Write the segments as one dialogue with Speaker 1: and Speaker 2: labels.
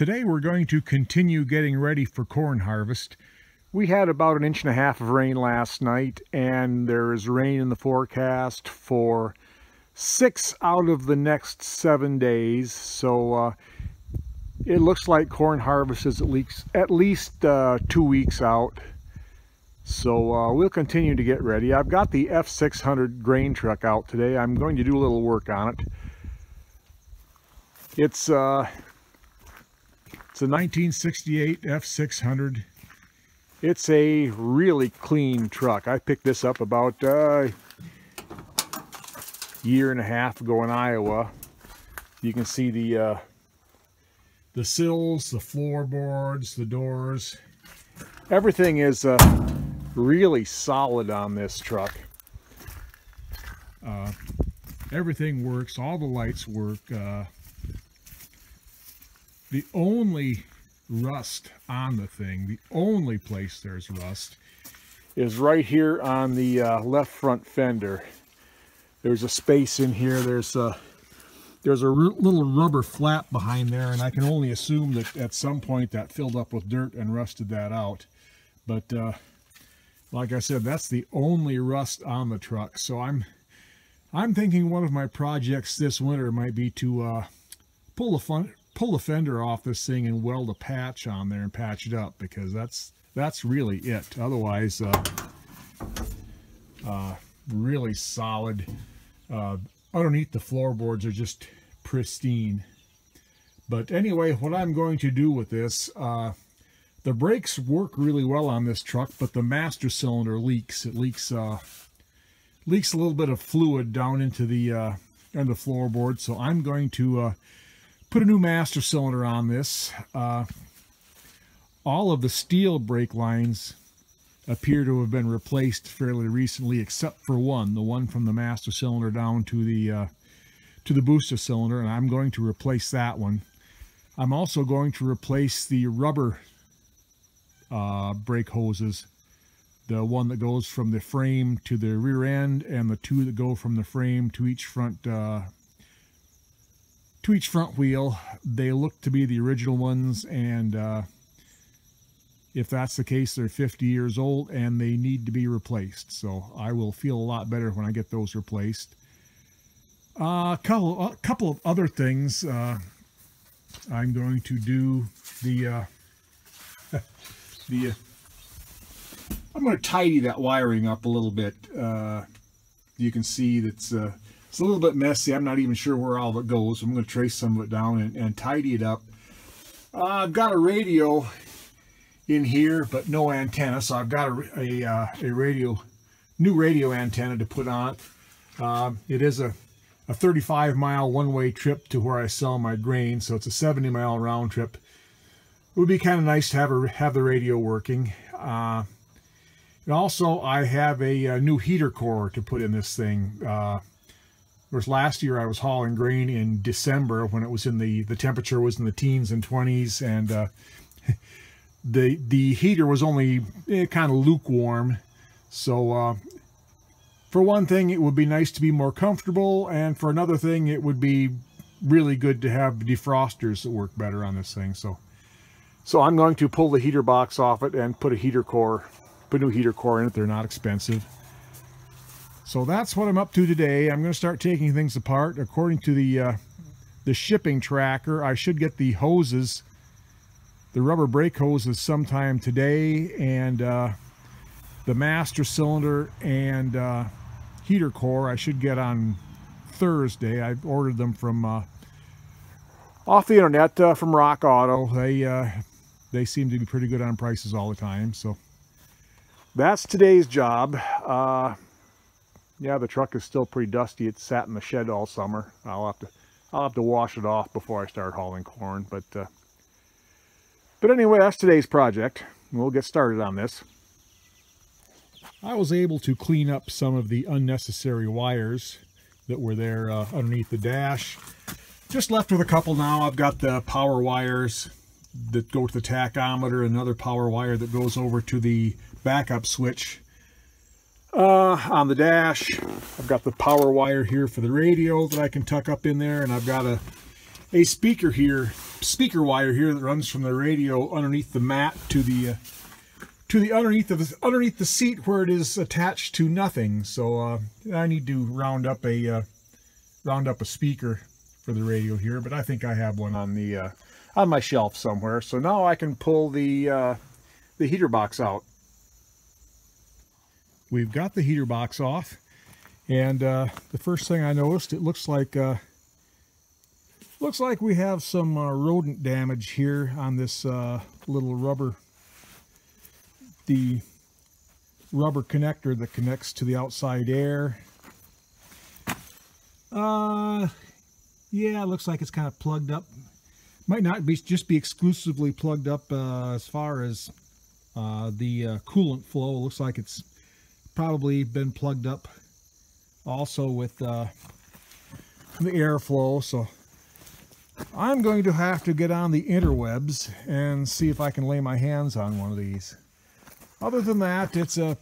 Speaker 1: Today we're going to continue getting ready for corn harvest. We had about an inch and a half of rain last night and there is rain in the forecast for six out of the next seven days. So uh, it looks like corn harvest is at least, at least uh, two weeks out. So uh, we'll continue to get ready. I've got the F600 grain truck out today. I'm going to do a little work on it. It's uh, it's a 1968 F600. It's a really clean truck. I picked this up about uh, a year and a half ago in Iowa. You can see the uh, the sills, the floorboards, the doors. Everything is uh, really solid on this truck. Uh, everything works. All the lights work. The only rust on the thing, the only place there's rust, is right here on the uh, left front fender. There's a space in here. There's a there's a little rubber flap behind there, and I can only assume that at some point that filled up with dirt and rusted that out. But uh, like I said, that's the only rust on the truck. So I'm I'm thinking one of my projects this winter might be to uh, pull the fun, pull the fender off this thing and weld a patch on there and patch it up because that's that's really it. Otherwise, uh, uh, really solid. Uh, underneath the floorboards are just pristine. But anyway, what I'm going to do with this, uh, the brakes work really well on this truck, but the master cylinder leaks. It leaks uh, leaks a little bit of fluid down into the uh, and the floorboard. So I'm going to uh, put a new master cylinder on this. Uh, all of the steel brake lines appear to have been replaced fairly recently, except for one, the one from the master cylinder down to the uh, to the booster cylinder, and I'm going to replace that one. I'm also going to replace the rubber uh, brake hoses, the one that goes from the frame to the rear end, and the two that go from the frame to each front uh, to each front wheel. They look to be the original ones and uh, if that's the case, they're 50 years old and they need to be replaced. So I will feel a lot better when I get those replaced. Uh, a couple, a couple of other things. Uh, I'm going to do the uh, the. Uh, I'm going to tidy that wiring up a little bit. Uh, you can see that's uh, it's a little bit messy. I'm not even sure where all of it goes. I'm going to trace some of it down and, and tidy it up. Uh, I've got a radio in here, but no antenna. So I've got a, a, uh, a radio, new radio antenna to put on it. Uh, it is a, a 35 mile one-way trip to where I sell my grain. So it's a 70 mile round trip. It would be kind of nice to have a, have the radio working. Uh, and also I have a, a, new heater core to put in this thing. Uh, Whereas last year I was hauling grain in December when it was in the, the temperature was in the teens and 20s and uh, the the heater was only eh, kind of lukewarm. So uh, for one thing, it would be nice to be more comfortable. And for another thing, it would be really good to have defrosters that work better on this thing. So, so I'm going to pull the heater box off it and put a heater core, put a new heater core in it. They're not expensive. So that's what I'm up to today. I'm going to start taking things apart. According to the uh, the shipping tracker, I should get the hoses, the rubber brake hoses sometime today, and uh, the master cylinder and uh, heater core I should get on Thursday. I've ordered them from uh, off the internet uh, from Rock Auto. They uh, they seem to be pretty good on prices all the time. So that's today's job yeah, the truck is still pretty dusty. It's sat in the shed all summer. I'll have to I'll have to wash it off before I start hauling corn. But uh, but anyway, that's today's project. We'll get started on this. I was able to clean up some of the unnecessary wires that were there uh, underneath the dash. Just left with a couple now. I've got the power wires that go to the tachometer, another power wire that goes over to the backup switch uh, on the dash. I've got the power wire here for the radio that I can tuck up in there, and I've got a, a speaker here speaker wire here that runs from the radio underneath the mat to the uh, to the underneath of the, underneath the seat where it is attached to nothing. So uh, I need to round up a uh, round up a speaker for the radio here, but I think I have one on the uh, on my shelf somewhere. So now I can pull the uh, the heater box out. We've got the heater box off, and uh, the first thing I noticed, it looks like uh, looks like we have some uh, rodent damage here on this uh, little rubber the rubber connector that connects to the outside air. Uh, yeah, it looks like it's kind of plugged up. Might not be just be exclusively plugged up uh, as far as uh, the coolant flow. Looks like it's probably been plugged up also with uh, the airflow. So I'm going to have to get on the interwebs and see if I can lay my hands on one of these. Other than that, it's a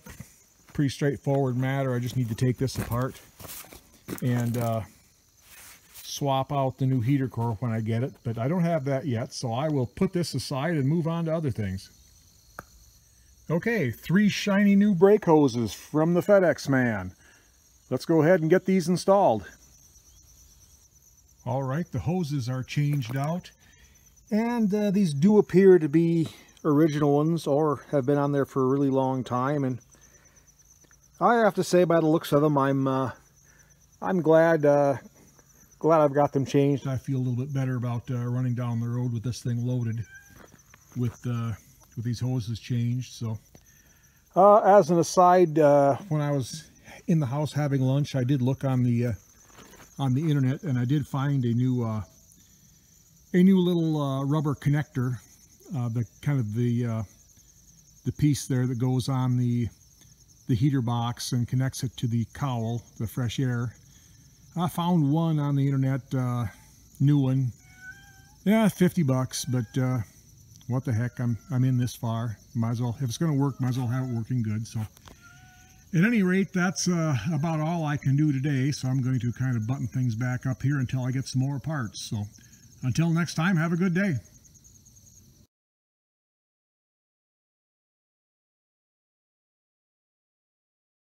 Speaker 1: pretty straightforward matter. I just need to take this apart and uh, swap out the new heater core when I get it, but I don't have that yet, so I will put this aside and move on to other things. Okay, three shiny new brake hoses from the FedEx man. Let's go ahead and get these installed. All right, the hoses are changed out, and uh, these do appear to be original ones or have been on there for a really long time and I have to say by the looks of them I'm uh, I'm glad uh, glad I've got them changed I feel a little bit better about uh, running down the road with this thing loaded with uh, with these hoses changed so uh, as an aside uh, when I was in the house having lunch I did look on the on the internet and I did find a new a new little rubber connector uh, the kind of the uh, the piece there that goes on the the heater box and connects it to the cowl, the fresh air. I found one on the internet, uh, new one. Yeah, 50 bucks, but uh, what the heck, I'm, I'm in this far. Might as well, if it's going to work, might as well have it working good. So at any rate, that's uh, about all I can do today. So I'm going to kind of button things back up here until I get some more parts. So until next time, have a good day.